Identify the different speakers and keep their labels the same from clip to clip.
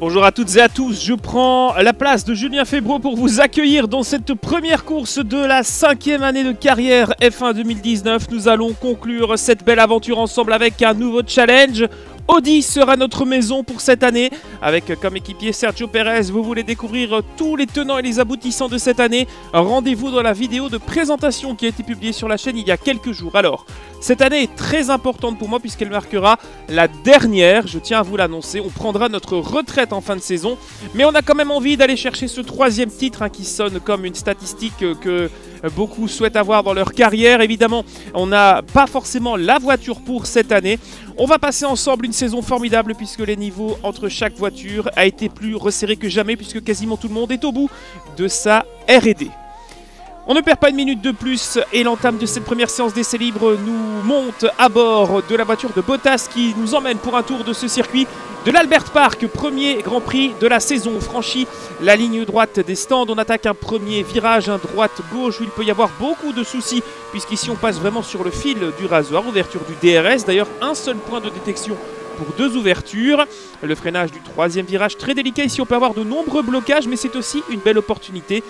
Speaker 1: Bonjour à toutes et à tous, je prends la place de Julien Febro pour vous accueillir dans cette première course de la cinquième année de carrière F1 2019. Nous allons conclure cette belle aventure ensemble avec un nouveau challenge. Audi sera notre maison pour cette année, avec comme équipier Sergio Perez. Vous voulez découvrir tous les tenants et les aboutissants de cette année Rendez-vous dans la vidéo de présentation qui a été publiée sur la chaîne il y a quelques jours. Alors, cette année est très importante pour moi puisqu'elle marquera la dernière, je tiens à vous l'annoncer. On prendra notre retraite en fin de saison, mais on a quand même envie d'aller chercher ce troisième titre hein, qui sonne comme une statistique que beaucoup souhaitent avoir dans leur carrière. Évidemment, on n'a pas forcément la voiture pour cette année. On va passer ensemble une saison formidable puisque les niveaux entre chaque voiture a été plus resserré que jamais puisque quasiment tout le monde est au bout de sa R&D. On ne perd pas une minute de plus et l'entame de cette première séance d'essai libre nous monte à bord de la voiture de Bottas qui nous emmène pour un tour de ce circuit de l'Albert Park, premier Grand Prix de la saison. On franchit la ligne droite des stands, on attaque un premier virage, un droite-gauche où il peut y avoir beaucoup de soucis puisqu'ici on passe vraiment sur le fil du rasoir, ouverture du DRS, d'ailleurs un seul point de détection pour deux ouvertures. Le freinage du troisième virage très délicat, ici on peut avoir de nombreux blocages mais c'est aussi une belle opportunité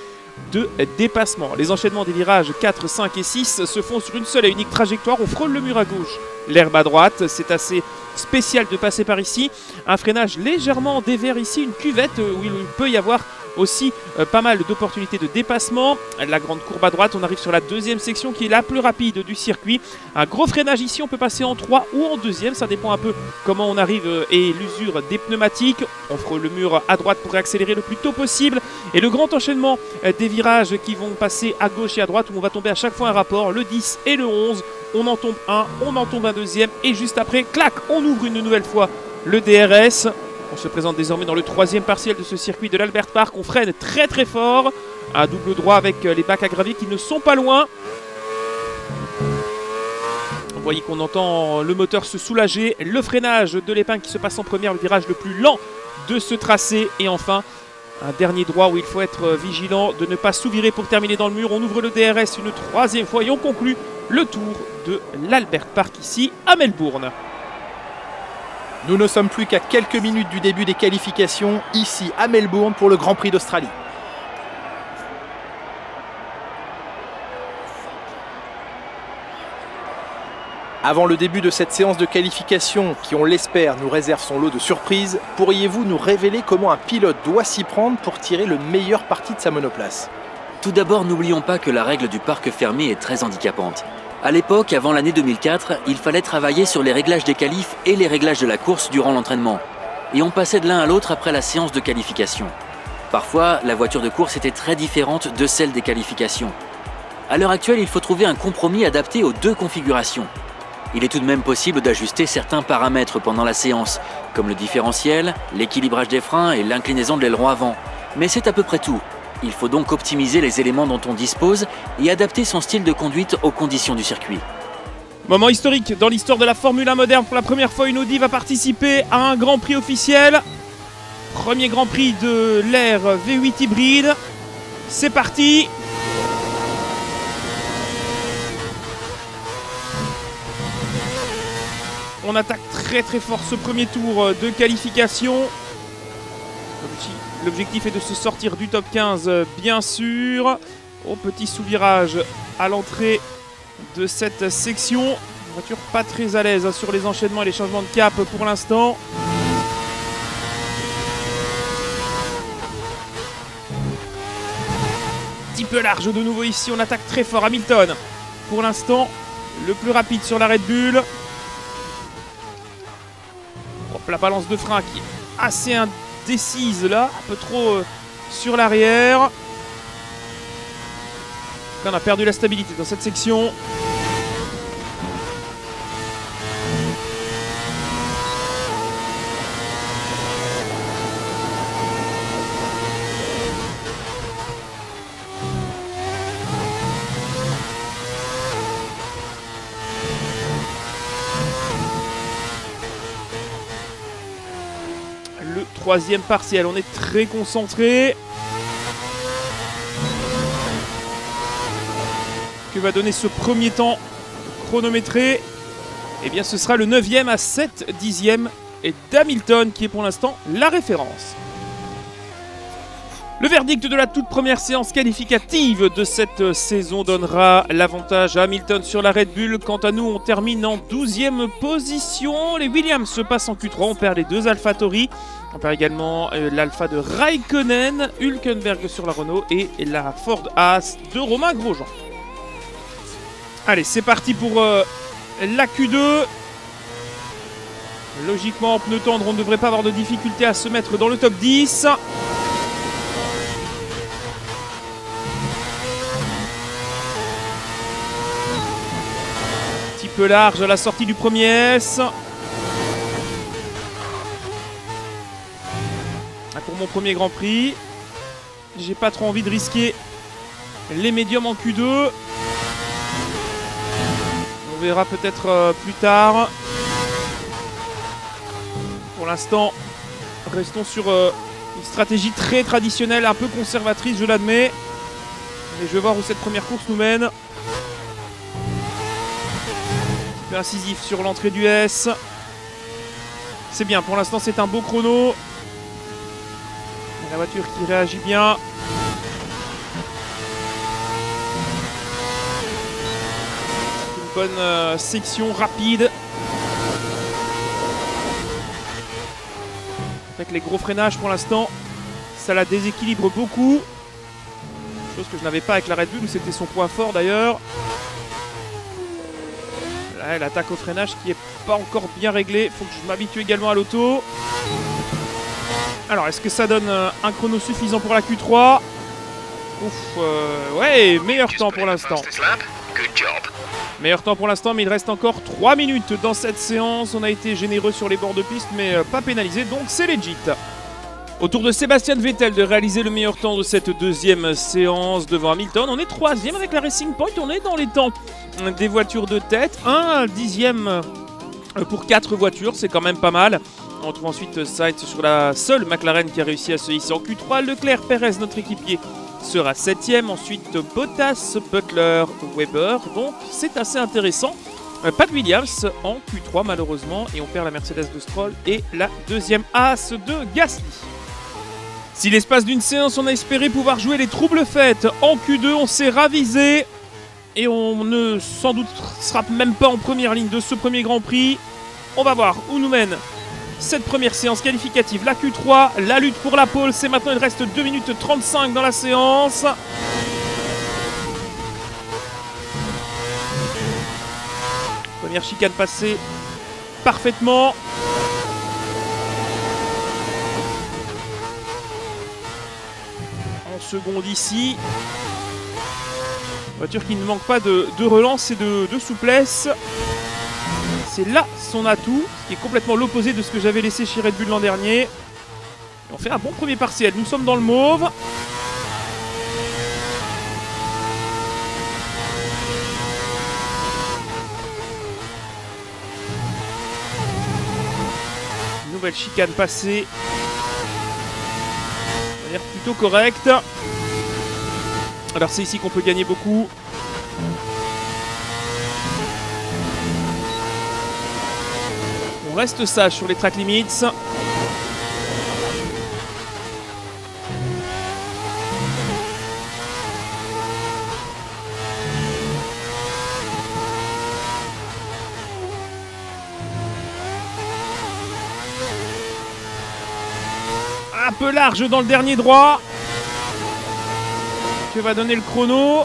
Speaker 1: de dépassement. Les enchaînements des virages 4, 5 et 6 se font sur une seule et unique trajectoire. On frôle le mur à gauche, l'herbe à droite. C'est assez spécial de passer par ici. Un freinage légèrement dévers ici, une cuvette où il peut y avoir aussi euh, pas mal d'opportunités de dépassement. La grande courbe à droite, on arrive sur la deuxième section qui est la plus rapide du circuit. Un gros freinage ici, on peut passer en 3 ou en deuxième, ça dépend un peu comment on arrive euh, et l'usure des pneumatiques. On fera le mur à droite pour accélérer le plus tôt possible. Et le grand enchaînement euh, des virages qui vont passer à gauche et à droite où on va tomber à chaque fois un rapport, le 10 et le 11. On en tombe un, on en tombe un deuxième et juste après, clac, on ouvre une nouvelle fois le DRS. On se présente désormais dans le troisième partiel de ce circuit de l'Albert Park. On freine très très fort. Un double droit avec euh, les bacs à gravier qui ne sont pas loin. Vous voyez qu'on entend le moteur se soulager. Le freinage de l'épingle qui se passe en première, le virage le plus lent de ce tracé. Et enfin, un dernier droit où il faut être euh, vigilant de ne pas sous-virer pour terminer dans le mur. On ouvre le DRS une troisième fois et on conclut le tour de l'Albert Park ici à Melbourne.
Speaker 2: Nous ne sommes plus qu'à quelques minutes du début des qualifications ici à Melbourne pour le Grand Prix d'Australie. Avant le début de cette séance de qualification qui, on l'espère, nous réserve son lot de surprises, pourriez-vous nous révéler comment un pilote doit s'y prendre pour tirer le meilleur parti de sa monoplace?
Speaker 3: Tout d'abord, n'oublions pas que la règle du parc fermé est très handicapante. À l'époque, avant l'année 2004, il fallait travailler sur les réglages des qualifs et les réglages de la course durant l'entraînement. Et on passait de l'un à l'autre après la séance de qualification. Parfois, la voiture de course était très différente de celle des qualifications. À l'heure actuelle, il faut trouver un compromis adapté aux deux configurations. Il est tout de même possible d'ajuster certains paramètres pendant la séance, comme le différentiel, l'équilibrage des freins et l'inclinaison de l'aileron avant. Mais c'est à peu près tout. Il faut donc optimiser les éléments dont on dispose et adapter son style de conduite aux conditions du circuit.
Speaker 1: Moment historique dans l'histoire de la Formule 1 moderne. Pour la première fois, une Audi va participer à un Grand Prix officiel. Premier Grand Prix de l'ère V8 hybride. C'est parti On attaque très très fort ce premier tour de qualification. L'objectif est de se sortir du top 15, bien sûr. Au petit sous-virage à l'entrée de cette section. voiture pas très à l'aise hein, sur les enchaînements et les changements de cap pour l'instant. Petit peu large de nouveau ici, on attaque très fort Hamilton. Pour l'instant, le plus rapide sur la Red Bull. la balance de frein qui est assez décise là, un peu trop euh, sur l'arrière. On a perdu la stabilité dans cette section. Troisième partiel. On est très concentré. Que va donner ce premier temps chronométré? Eh bien, ce sera le 9 à 7 dixièmes d'Hamilton qui est pour l'instant la référence. Le verdict de la toute première séance qualificative de cette saison donnera l'avantage à Hamilton sur la Red Bull. Quant à nous, on termine en 12e position. Les Williams se passent en Q3, on perd les deux AlphaTauri. On perd également euh, l'Alpha de Raikkonen, Hülkenberg sur la Renault et la Ford Haas de Romain Grosjean. Allez, c'est parti pour euh, la Q2. Logiquement, en pneu tendre, on ne devrait pas avoir de difficulté à se mettre dans le top 10. Peu large à la sortie du premier S. Ah, pour mon premier Grand Prix, j'ai pas trop envie de risquer les médiums en Q2 verra peut-être euh, plus tard. Pour l'instant, restons sur euh, une stratégie très traditionnelle, un peu conservatrice, je l'admets. Mais je vais voir où cette première course nous mène. Incisif sur l'entrée du S. C'est bien, pour l'instant c'est un beau chrono. La voiture qui réagit bien. bonne euh, section rapide. Avec les gros freinages pour l'instant, ça la déséquilibre beaucoup. Chose que je n'avais pas avec la Red Bull, c'était son point fort d'ailleurs. Là, elle attaque au freinage qui est pas encore bien réglé. Faut que je m'habitue également à l'auto. Alors, est-ce que ça donne euh, un chrono suffisant pour la Q3 Ouf, euh, ouais, meilleur temps pour l'instant. Meilleur temps pour l'instant, mais il reste encore 3 minutes dans cette séance. On a été généreux sur les bords de piste, mais euh, pas pénalisé, donc c'est legit. Autour de Sébastien Vettel de réaliser le meilleur temps de cette deuxième séance devant Hamilton. On est troisième avec la Racing Point, on est dans les temps des voitures de tête. Un dixième pour quatre voitures, c'est quand même pas mal. On trouve ensuite Sainz sur la seule McLaren qui a réussi à se hisser en Q3. Leclerc, Perez, notre équipier, sera 7ème. Ensuite, Bottas, Butler, Weber. Donc, c'est assez intéressant. Euh, pas de Williams en Q3 malheureusement et on perd la Mercedes de Stroll et la deuxième As de Gasly. Si l'espace d'une séance on a espéré pouvoir jouer les troubles faites en Q2, on s'est ravisé et on ne sans doute sera même pas en première ligne de ce premier Grand Prix. On va voir où nous mène cette première séance qualificative. La Q3, la lutte pour la pole, c'est maintenant, il reste 2 minutes 35 dans la séance. Première chicane passée parfaitement. En seconde ici. Voiture qui ne manque pas de, relance et de souplesse. C'est là son atout, ce qui est complètement l'opposé de ce que j'avais laissé chez Red Bull l'an dernier. on fait un bon premier partiel. Nous sommes dans le mauve. Nouvelle chicane passée. Plutôt correcte. Alors c'est ici qu'on peut gagner beaucoup. On reste sage sur les track limits. Un large dans le dernier droit. Que va donner le chrono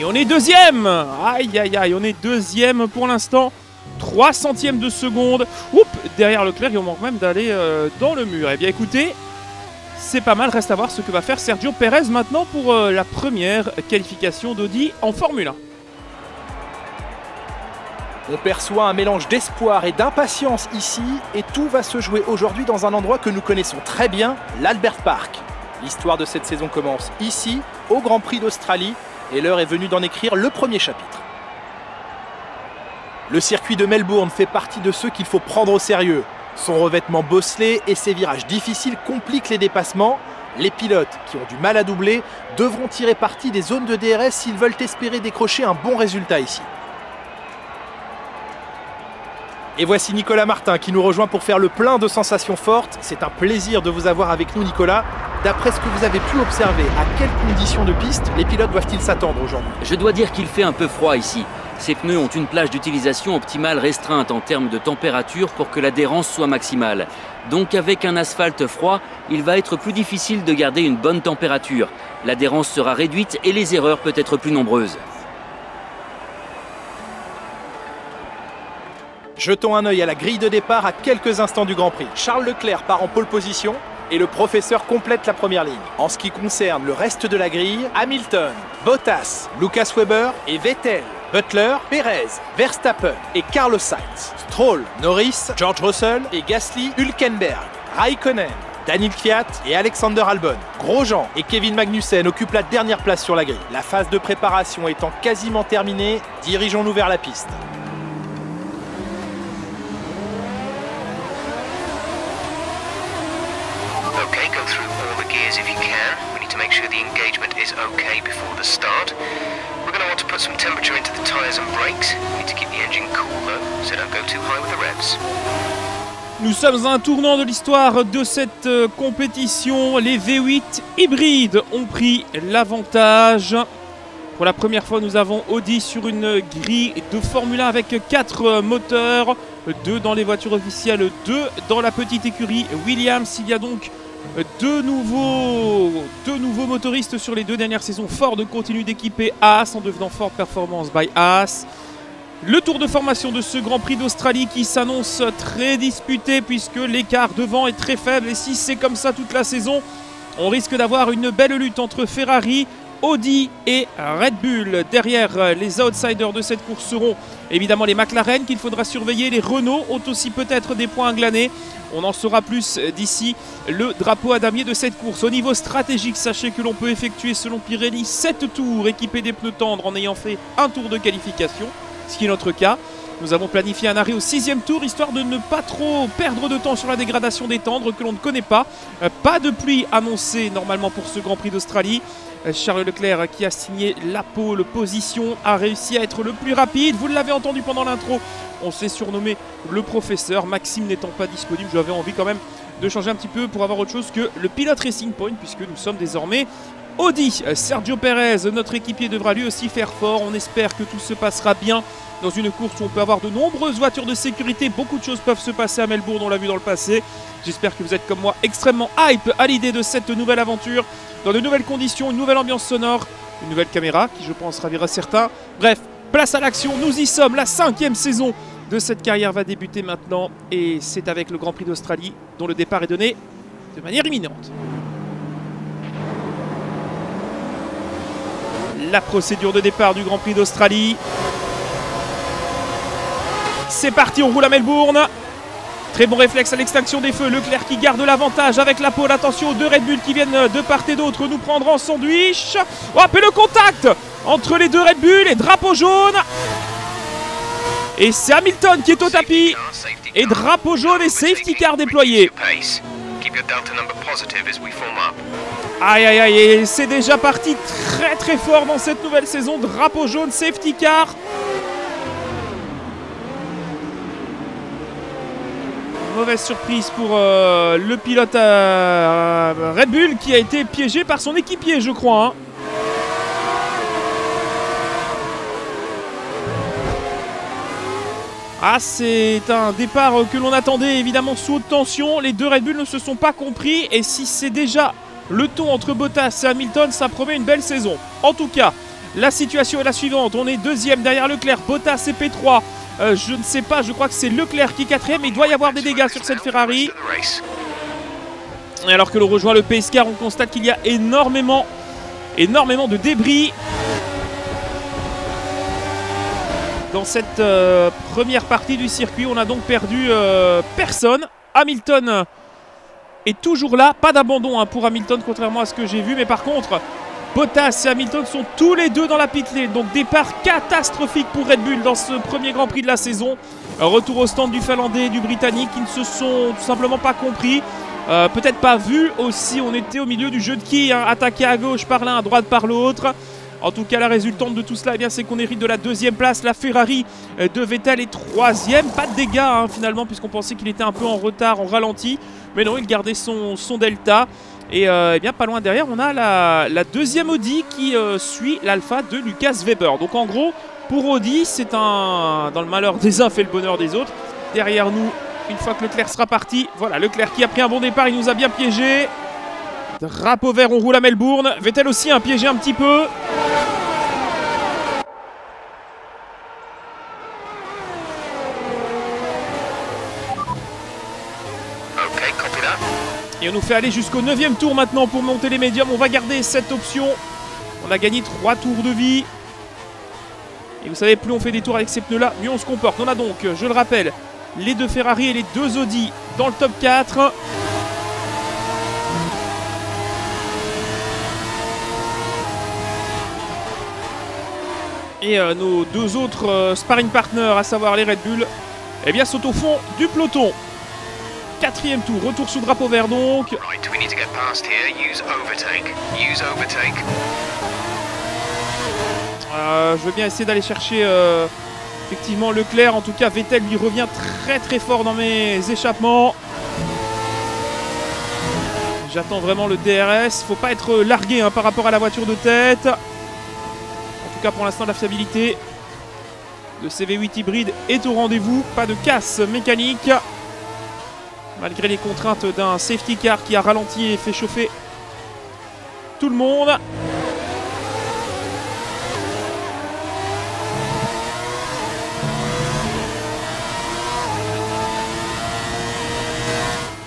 Speaker 1: Et on est deuxième Aïe aïe aïe, on est deuxième pour l'instant. 3 centièmes de seconde. Oups, derrière Leclerc, il manque même d'aller euh, dans le mur. Eh bien écoutez, c'est pas mal. Reste à voir ce que va faire Sergio Perez maintenant pour euh, la première qualification d'Audi en Formule 1.
Speaker 2: On perçoit un mélange d'espoir et d'impatience ici, et tout va se jouer aujourd'hui dans un endroit que nous connaissons très bien, l'Albert Park. L'histoire de cette saison commence ici, au Grand Prix d'Australie, et l'heure est venue d'en écrire le premier chapitre. Le circuit de Melbourne fait partie de ceux qu'il faut prendre au sérieux. Son revêtement bosselé et ses virages difficiles compliquent les dépassements. Les pilotes, qui ont du mal à doubler, devront tirer parti des zones de DRS s'ils veulent espérer décrocher un bon résultat ici. Et voici Nicolas Martin qui nous rejoint pour faire le plein de sensations fortes. C'est un plaisir de vous avoir avec nous Nicolas. D'après ce que vous avez pu observer, à quelles conditions de piste les pilotes doivent-ils s'attendre aujourd'hui?
Speaker 3: Je dois dire qu'il fait un peu froid ici. Ces pneus ont une plage d'utilisation optimale restreinte en termes de température pour que l'adhérence soit maximale. Donc avec un asphalte froid, il va être plus difficile de garder une bonne température. L'adhérence sera réduite et les erreurs peuvent être plus nombreuses.
Speaker 2: Jetons un œil à la grille de départ à quelques instants du Grand Prix. Charles Leclerc part en pole position et le professeur complète la première ligne. En ce qui concerne le reste de la grille, Hamilton, Bottas, Lucas Weber et Vettel, Butler, Perez, Verstappen et Carlos Sainz, Stroll, Norris, George Russell et Gasly, Hülkenberg, Raikkonen, Daniel Kvyat et Alexander Albon. Grosjean et Kevin Magnussen occupent la dernière place sur la grille. La phase de préparation étant quasiment terminée, dirigeons-nous vers la piste.
Speaker 4: Is okay before the start. We're going to want to put some temperature into the tyres and brakes. We need to keep the engine cool though, so don't go too high with the revs.
Speaker 1: Nous sommes à un tournant de l'histoire de cette euh, compétition. Les V8 hybrides ont pris l'avantage. Pour la première fois, nous avons Audi sur une grille de Formule 1 avec 4 moteurs, 2 dans les voitures officielles, 2 dans la petite écurie Williams. Il y a donc deux nouveaux, nouveaux motoristes sur les deux dernières saisons. Ford continue d'équiper Haas en devenant Ford Performance by Haas. Le tour de formation de ce Grand Prix d'Australie qui s'annonce très disputé puisque l'écart devant est très faible et si c'est comme ça toute la saison, on risque d'avoir une belle lutte entre Ferrari, Audi et Red Bull. Derrière les outsiders de cette course seront évidemment les McLaren qu'il faudra surveiller. Les Renault ont aussi peut-être des points à glaner. On en saura plus d'ici le drapeau à damier de cette course. Au niveau stratégique, sachez que l'on peut effectuer selon Pirelli 7 tours équipés des pneus tendres en ayant fait un tour de qualification ce qui est notre cas. Nous avons planifié un arrêt au sixième tour, histoire de ne pas trop perdre de temps sur la dégradation des tendres que l'on ne connaît pas. Euh, pas de pluie annoncée normalement pour ce Grand Prix d'Australie. Euh, Charles Leclerc qui a signé la pole position a réussi à être le plus rapide. Vous l'avez entendu pendant l'intro, on s'est surnommé le professeur. Maxime n'étant pas disponible, j'avais envie quand même de changer un petit peu pour avoir autre chose que le pilote Racing Point puisque nous sommes désormais Audi. Sergio Perez, notre équipier, devra lui aussi faire fort. On espère que tout se passera bien dans une course où on peut avoir de nombreuses voitures de sécurité. Beaucoup de choses peuvent se passer à Melbourne, on l'a vu dans le passé. J'espère que vous êtes comme moi extrêmement hype à l'idée de cette nouvelle aventure. Dans de nouvelles conditions, une nouvelle ambiance sonore, une nouvelle caméra qui je pense ravira certains. Bref, place à l'action, nous y sommes. La cinquième saison de cette carrière va débuter maintenant et c'est avec le Grand Prix d'Australie dont le départ est donné de manière imminente. la procédure de départ du Grand Prix d'Australie. C'est parti, on roule à Melbourne. Très bon réflexe à l'extinction des feux. Leclerc qui garde l'avantage avec la pole. Attention aux deux Red Bull qui viennent de part et d'autre nous prendre en sandwich. Hop, et le contact entre les deux Red Bull et drapeau jaune. Et c'est Hamilton qui est au tapis. Et drapeau jaune et safety car déployé. Aïe aïe aïe, et c'est déjà parti très très fort dans cette nouvelle saison. Drapeau jaune, safety car. Mauvaise surprise pour euh, le pilote euh, Red Bull qui a été piégé par son équipier, je crois. Hein. Ah, c'est un départ que l'on attendait évidemment sous tension. Les deux Red Bull ne se sont pas compris. Et si c'est déjà le ton entre Bottas et Hamilton, ça promet une belle saison. En tout cas, la situation est la suivante. On est deuxième derrière Leclerc, Bottas et P3. Euh, je ne sais pas, je crois que c'est Leclerc qui est quatrième. Il doit y avoir des dégâts sur cette Ferrari. Et alors que l'on rejoint le PS on constate qu'il y a énormément, énormément de débris dans cette euh, première partie du circuit. On a donc perdu euh, personne. Hamilton est toujours là. Pas d'abandon hein, pour Hamilton, contrairement à ce que j'ai vu. Mais par contre, Bottas et Hamilton sont tous les deux dans la pit. Donc départ catastrophique pour Red Bull dans ce premier Grand Prix de la saison. retour au stand du Finlandais et du Britannique qui ne se sont tout simplement pas compris. Euh, peut-être pas vu aussi. On était au milieu du jeu de qui hein, Attaqué à gauche par l'un, à droite par l'autre. En tout cas, la résultante de tout cela, eh c'est qu'on hérite de la deuxième place. La Ferrari euh, de Vettel est troisième. Pas de dégâts hein, finalement, puisqu'on pensait qu'il était un peu en retard, en ralenti. Mais non, il gardait son delta. Et euh, eh bien, pas loin derrière, on a la, deuxième Audi qui euh, suit l'Alpha de Lucas Weber. Donc en gros, pour Audi, c'est un. Dans le malheur des uns fait le bonheur des autres. Derrière nous, une fois que Leclerc sera parti, voilà, Leclerc qui a pris un bon départ, il nous a bien piégé. Drapeau vert, on roule à Melbourne. Vettel aussi a piégé un petit peu. Et on nous fait aller jusqu'au 9 tour maintenant pour monter les médiums. On va garder cette option. On a gagné 3 tours de vie. Et vous savez, plus on fait des tours avec ces pneus-là, mieux on se comporte. On a donc, je le rappelle, les deux Ferrari et les deux Audi dans le top 4. Et euh, nos deux autres euh, sparring partners, à savoir les Red Bull, eh bien, sont au fond du peloton. Quatrième tour, retour sous drapeau vert donc.
Speaker 4: Right, we need to get past here. Use overtake. Use overtake.
Speaker 1: Euh, je veux bien essayer d'aller chercher euh, effectivement Leclerc. En tout cas, Vettel lui revient très très fort dans mes échappements. J'attends vraiment le DRS. Faut pas être largué hein, par rapport à la voiture de tête. En tout cas, pour l'instant, la fiabilité de CV8 hybride est au rendez-vous. Pas de casse mécanique. Malgré les contraintes d'un safety car qui a ralenti et fait chauffer tout le monde.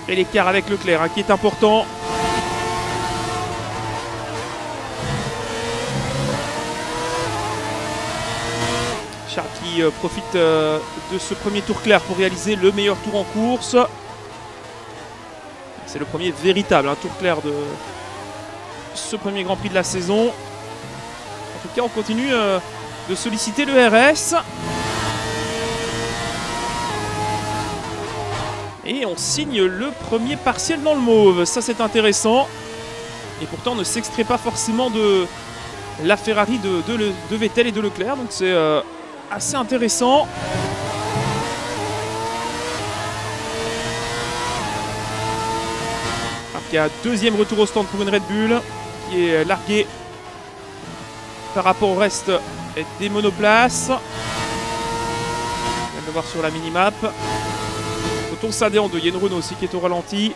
Speaker 1: Et l'écart avec Leclerc hein, qui est important. Charles qui euh, profite euh, de ce premier tour clair pour réaliser le meilleur tour en course. C'est le premier véritable hein, tour clair de ce premier Grand Prix de la saison. En tout cas, on continue euh, de solliciter le RS. Et on signe le premier partiel dans le mauve. Ça, c'est intéressant. Et pourtant, on ne s'extrait pas forcément de la Ferrari de, Vettel et de Leclerc. Donc, c'est euh, assez intéressant. Y a deuxième retour au stand pour une Red Bull qui est larguée par rapport au reste des monoplaces. On vient le voir sur la minimap. Auton scindé en deux. Il aussi qui est au ralenti.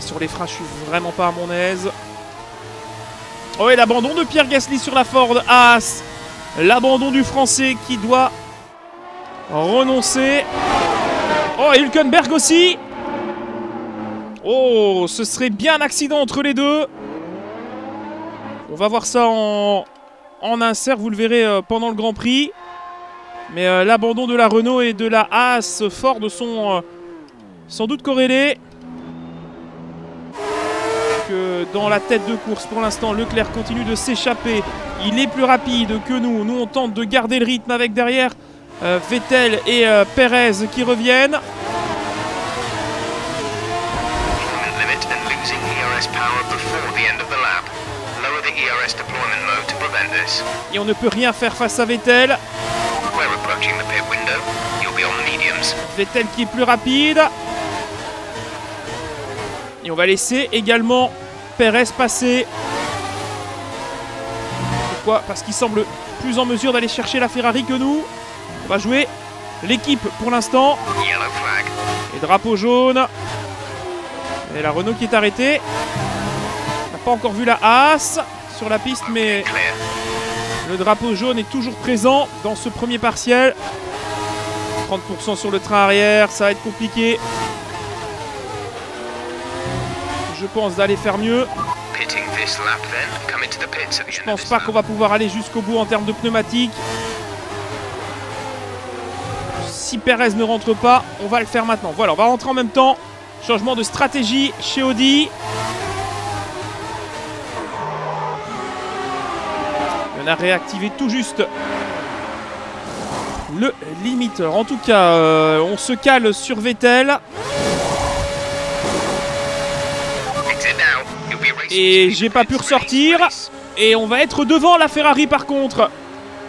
Speaker 1: Sur les freins, je suis vraiment pas à mon aise. Oh et l'abandon de Pierre Gasly sur la Ford As. L'abandon du Français qui doit renoncer. Oh et Hülkenberg aussi. Oh, ce serait bien un accident entre les deux. On va voir ça en, en insert, vous le verrez euh, pendant le Grand Prix. Mais euh, l'abandon de la Renault et de la Haas Ford sont euh, sans doute corrélés. Dans la tête de course, pour l'instant, Leclerc continue de s'échapper. Il est plus rapide que nous. Nous, on tente de garder le rythme avec derrière Vettel et Perez qui reviennent. Et on ne peut rien faire face à Vettel.
Speaker 4: We're approaching the pit window. You'll be on mediums.
Speaker 1: Vettel qui est plus rapide. Et on va laisser également Perez passer. Pourquoi? Parce qu'il semble plus en mesure d'aller chercher la Ferrari que nous. On va jouer l'équipe pour l'instant. Et drapeau jaune. Et la Renault qui est arrêtée. On n'a pas encore vu la Haas sur la piste, mais le drapeau jaune est toujours présent dans ce premier partiel. 30% sur le train arrière, ça va être compliqué. Je pense d'aller faire mieux. Je pense pas qu'on va pouvoir aller jusqu'au bout en termes de pneumatiques. Si Perez ne rentre pas, on va le faire maintenant. Voilà, on va rentrer en même temps. Changement de stratégie chez Audi. On a réactivé tout juste le limiteur. En tout cas, euh, on se cale sur Vettel. Et j'ai pas pu ressortir. Et on va être devant la Ferrari par contre.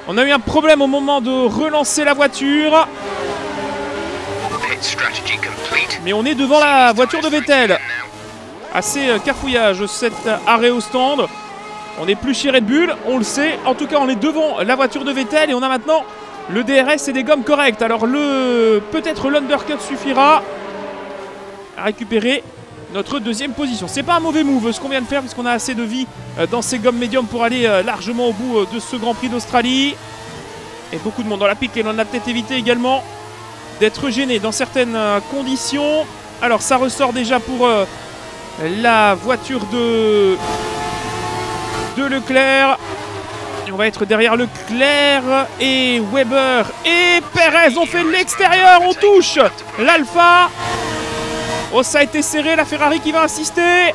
Speaker 1: On a eu un problème au moment de relancer la voiture. Mais on est devant la voiture de Vettel. Assez euh, cafouillage cet euh, arrêt au stand. On est plus chez Red Bull, on le sait. En tout cas, on est devant la voiture de Vettel et on a maintenant le DRS et des gommes correctes. Alors le peut-être l'undercut suffira à récupérer notre deuxième position. C'est pas un mauvais move ce qu'on vient de faire puisqu'on a assez de vie euh, dans ces gommes médiums pour aller largement au bout de ce Grand Prix d'Australie. Et beaucoup de monde dans la pique et on a peut-être évité également d'être gêné dans certaines euh, conditions. Alors ça ressort déjà pour euh, la voiture de, de Leclerc. On va être derrière Leclerc et Weber et Perez. On fait l'extérieur, on touche l'Alpha. Oh, ça a été serré, la Ferrari qui va insister.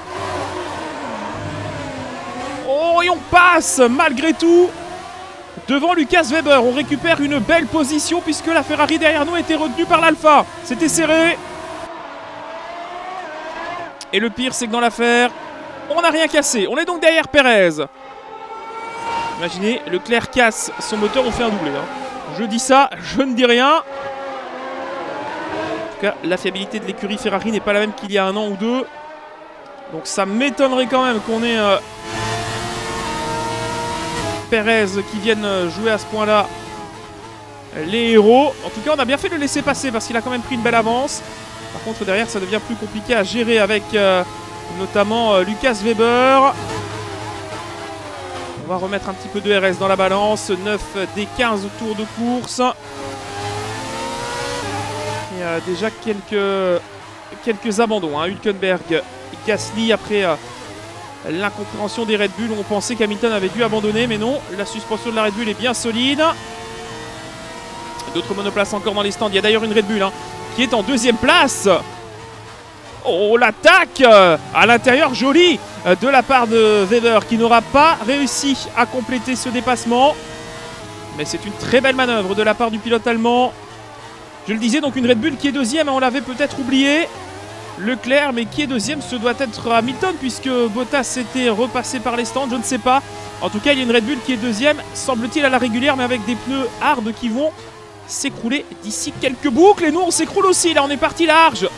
Speaker 1: Oh, et on passe malgré tout devant Lucas Weber. On récupère une belle position puisque la Ferrari derrière nous était retenue par l'Alpha. C'était serré. Et le pire, c'est que dans l'affaire, on n'a rien cassé. On est donc derrière Perez. Imaginez, Leclerc casse son moteur, on fait un doublé. hein. Je dis ça, je ne dis rien. En tout cas, la fiabilité de l'écurie Ferrari n'est pas la même qu'il y a un an ou deux. Donc ça m'étonnerait quand même qu'on ait euh, Perez qui vienne euh, jouer à ce point-là les héros. En tout cas, on a bien fait de le laisser passer parce qu'il a quand même pris une belle avance. Par contre, derrière, ça devient plus compliqué à gérer avec euh, notamment euh, Lucas Weber. On va remettre un petit peu de RS dans la balance. 9 des 15 tours de course. Et euh, déjà quelques, quelques abandons. Hein. Hülkenberg, Gasly après euh, l'incompréhension des Red Bull. On pensait qu'Hamilton avait dû abandonner, mais non. La suspension de la Red Bull est bien solide. D'autres monoplaces encore dans les stands. Il y a d'ailleurs une Red Bull hein, qui est en deuxième place. Oh, l'attaque euh, à l'intérieur, jolie euh, de la part de Weber qui n'aura pas réussi à compléter ce dépassement. Mais c'est une très belle manœuvre de la part du pilote allemand. Je le disais, donc une Red Bull qui est deuxième, hein, on l'avait peut-être oublié. Leclerc, mais qui est deuxième, ce doit être Hamilton, puisque Bottas s'était repassé par les stands, je ne sais pas. En tout cas, il y a une Red Bull qui est deuxième, semble-t-il à la régulière, mais avec des pneus hard qui vont s'écrouler d'ici quelques boucles. Et nous, on s'écroule aussi, là, on est parti large.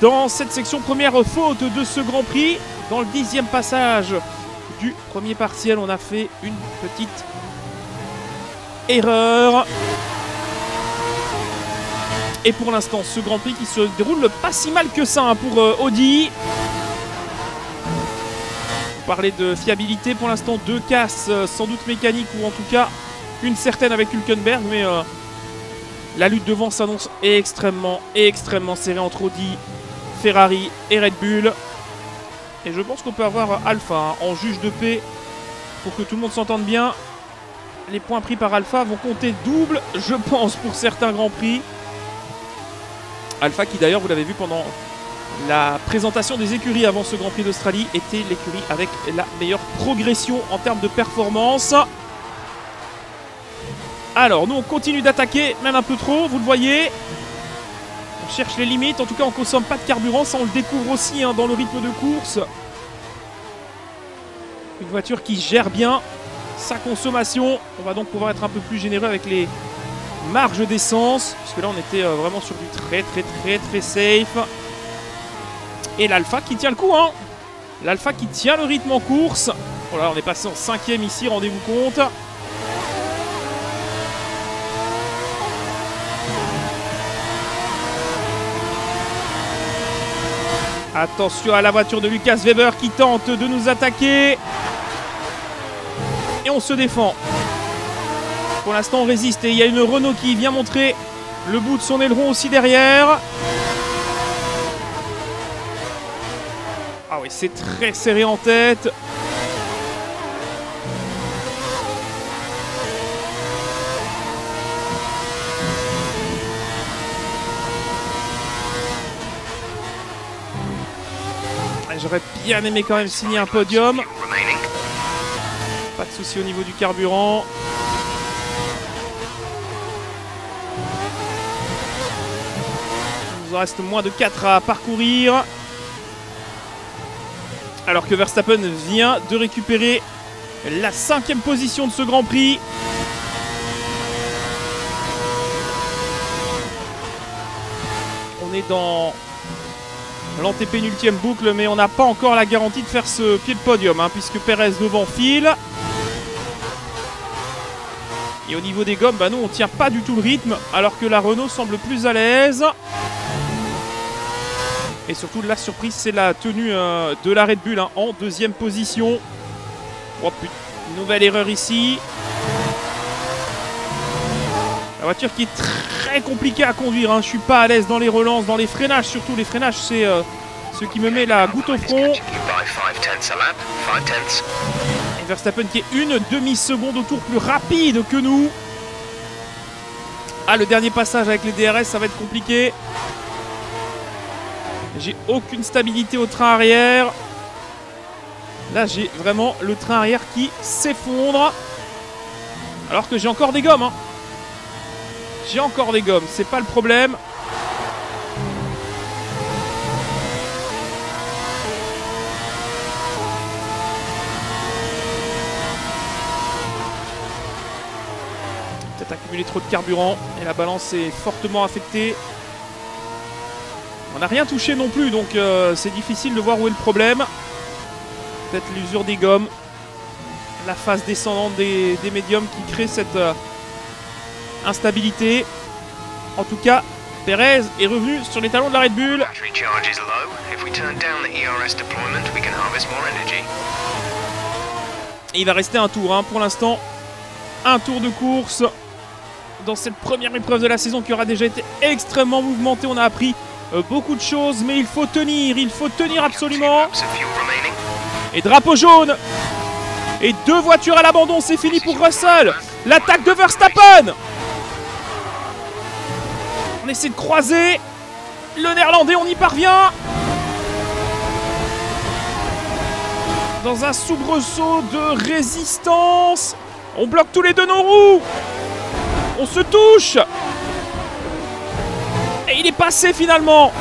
Speaker 1: Dans cette section première faute de ce Grand Prix, dans le dixième passage du premier partiel, on a fait une petite erreur. Et pour l'instant, ce Grand Prix qui se déroule pas si mal que ça hein, pour euh, Audi. On de fiabilité pour l'instant, deux casses euh, sans doute mécaniques ou en tout cas une certaine avec Hülkenberg, mais euh, la lutte devant s'annonce extrêmement, extrêmement serrée entre Audi, Ferrari et Red Bull. Et je pense qu'on peut avoir Alpha hein, en juge de paix pour que tout le monde s'entende bien. Les points pris par Alpha vont compter double, je pense, pour certains Grands Prix. Alpha qui d'ailleurs, vous l'avez vu pendant la présentation des écuries avant ce Grand Prix d'Australie, était l'écurie avec la meilleure progression en termes de performance. Alors, nous on continue d'attaquer, même un peu trop, vous le voyez. On cherche les limites, en tout cas on consomme pas de carburant, ça on le découvre aussi hein, dans le rythme de course. Une voiture qui gère bien sa consommation. On va donc pouvoir être un peu plus généreux avec les marges d'essence, puisque là on était euh, vraiment sur du très très très très safe. Et l'Alpha qui tient le coup, hein L'Alpha qui tient le rythme en course. Voilà, on est passé en cinquième ici, rendez-vous compte. Attention à la voiture de Lucas Weber qui tente de nous attaquer. Et on se défend. Pour l'instant, on résiste. Et il y a une Renault qui vient montrer le bout de son aileron aussi derrière. Ah oui, c'est très serré en tête. Ah, J'aurais bien aimé quand même signer un podium. Pas de souci au niveau du carburant. Nous en reste moins de 4 à parcourir. Alors que Verstappen vient de récupérer la cinquième position de ce Grand Prix. On est dans l'antépénultième boucle, mais on n'a pas encore la garantie de faire ce pied de podium, hein, puisque Perez devant file. Et au niveau des gommes, bah nous on tient pas du tout le rythme, alors que la Renault semble plus à l'aise. Et surtout la surprise c'est la tenue euh, de la Red Bull hein, en deuxième position. Oh putain, nouvelle erreur ici. La voiture qui est très compliquée à conduire, hein. je suis pas à l'aise dans les relances, dans les freinages surtout. Les freinages c'est euh, ce qui me met la goutte au front. Verstappen qui est une demi-seconde au tour plus rapide que nous. Ah, le dernier passage avec les DRS, ça va être compliqué. J'ai aucune stabilité au train arrière. Là, j'ai vraiment le train arrière qui s'effondre. Alors que j'ai encore des gommes. hein. J'ai encore des gommes, c'est pas le problème. Peut-être accumulé trop de carburant et la balance est fortement affectée. On n'a rien touché non plus, donc euh, c'est difficile de voir où est le problème. Peut-être l'usure des gommes, la phase descendante des, des médiums qui crée cette euh, instabilité. En tout cas, Perez est revenu sur les talons de la Red Bull. Et il va rester un tour hein, pour l'instant. Un tour de course dans cette première épreuve de la saison qui aura déjà été extrêmement mouvementée. On a appris beaucoup de choses, mais il faut tenir, il faut tenir absolument. Et drapeau jaune. Et deux voitures à l'abandon, c'est fini pour Russell. L'attaque de Verstappen. On essaie de croiser. Le néerlandais, on y parvient. Dans un soubresaut de résistance On bloque tous les deux nos roues. On se touche il est passé finalement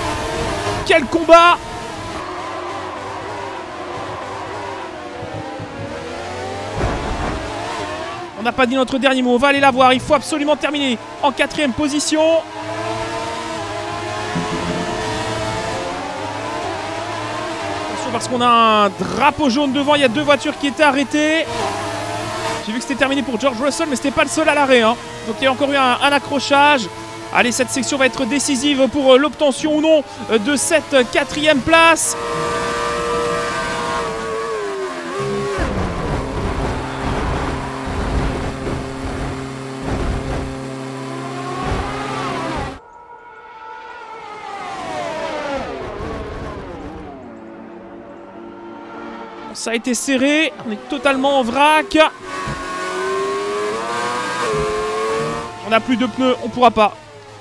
Speaker 1: Quel combat On n'a pas dit notre dernier mot, on va aller la voir, il faut absolument terminer en quatrième position. Attention parce qu'on a un drapeau jaune devant, il y a deux voitures qui étaient arrêtées. J'ai vu que c'était terminé pour George Russell, mais c'était pas le seul à l'arrêt. hein. Donc il y a encore eu un, un accrochage. Allez, cette section va être décisive pour euh, l'obtention ou non euh, de cette quatrième place. Ça a été serré, on est totalement en vrac. On n'a plus de pneus, on pourra pas.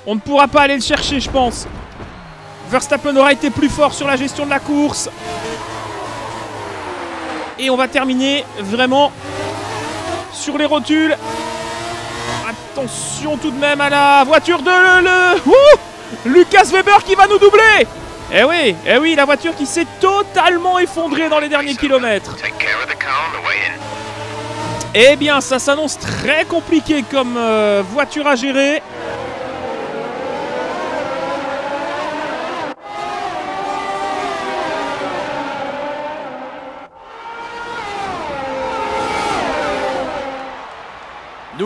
Speaker 1: On ne pourra pas aller le chercher, je pense. Verstappen aura été plus fort sur la gestion de la course. Et on va terminer vraiment sur les rotules. Attention tout de même à la voiture de le, Lucas Weber qui va nous doubler Eh oui, eh oui, la voiture qui s'est totalement effondrée dans les derniers kilomètres. Eh bien, ça s'annonce très compliqué comme euh, voiture à gérer.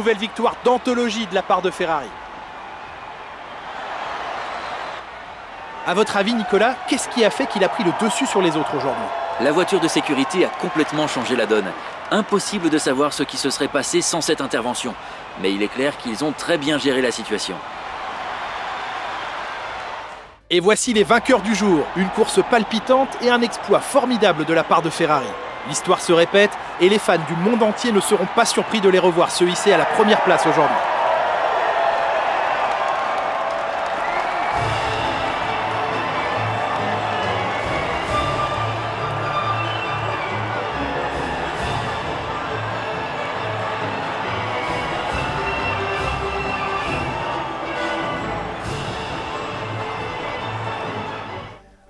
Speaker 2: Nouvelle victoire d'anthologie de la part de Ferrari. À votre avis, Nicolas, qu'est-ce qui a fait qu'il a pris le dessus sur les autres aujourd'hui?
Speaker 3: La voiture de sécurité a complètement changé la donne. Impossible de savoir ce qui se serait passé sans cette intervention. Mais il est clair qu'ils ont très bien géré la situation.
Speaker 2: Et voici les vainqueurs du jour. Une course palpitante et un exploit formidable de la part de Ferrari. L'histoire se répète et les fans du monde entier ne seront pas surpris de les revoir se hisser à la première place aujourd'hui.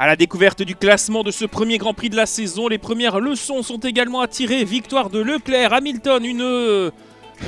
Speaker 1: À la découverte du classement de ce premier Grand Prix de la saison, les premières leçons sont également à tirer. Victoire de Leclerc, Hamilton, une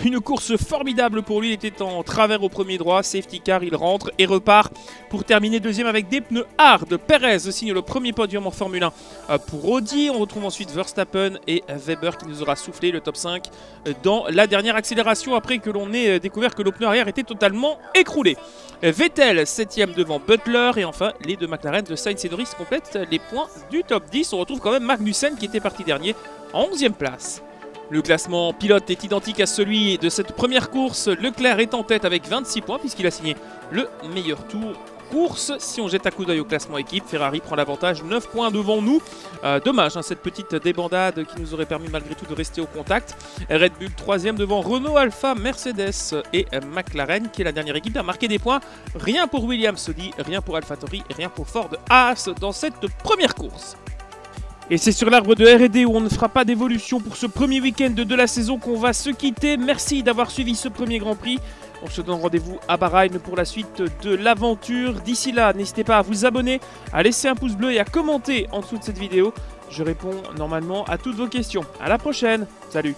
Speaker 1: une course formidable pour lui, il était en travers au premier droit, safety car, il rentre et repart pour terminer deuxième avec des pneus hard. Perez signe le premier podium en Formule 1 euh, pour Audi. On retrouve ensuite Verstappen et Weber qui nous aura soufflé le top 5 euh, dans la dernière accélération après que l'on ait euh, découvert que le pneu arrière était totalement écroulé. Vettel 7 devant Butler et enfin les deux McLaren de Sainz et Norris complètent les points du top 10. On retrouve quand même Magnussen qui était parti dernier en 11e place. Le classement pilote est identique à celui de cette première course. Leclerc est en tête avec 26 points puisqu'il a signé le meilleur tour course. Si on jette un coup d'œil au classement équipe, Ferrari prend l'avantage 9 points devant nous. Euh, dommage, hein, cette petite débandade qui nous aurait permis malgré tout de rester au contact. Red Bull troisième devant Renault, Alpha, Mercedes et McLaren qui est la dernière équipe à marquer des points. Rien pour Williams, dit rien pour AlphaTauri, rien pour Ford Haas dans cette première course. Et c'est sur l'arbre de RD où on ne fera pas d'évolution pour ce premier week-end de la saison qu'on va se quitter. Merci d'avoir suivi ce premier Grand Prix. On se donne rendez-vous à Bahreïn pour la suite de l'aventure. D'ici là, n'hésitez pas à vous abonner, à laisser un pouce bleu et à commenter en dessous de cette vidéo. Je réponds normalement à toutes vos questions. À la prochaine. Salut